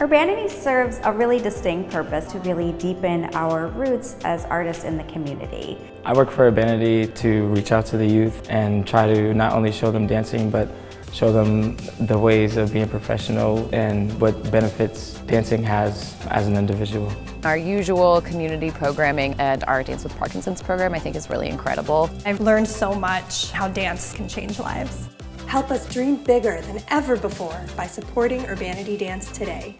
Urbanity serves a really distinct purpose to really deepen our roots as artists in the community. I work for Urbanity to reach out to the youth and try to not only show them dancing, but show them the ways of being professional and what benefits dancing has as an individual. Our usual community programming and our Dance with Parkinson's program I think is really incredible. I've learned so much how dance can change lives. Help us dream bigger than ever before by supporting Urbanity Dance today.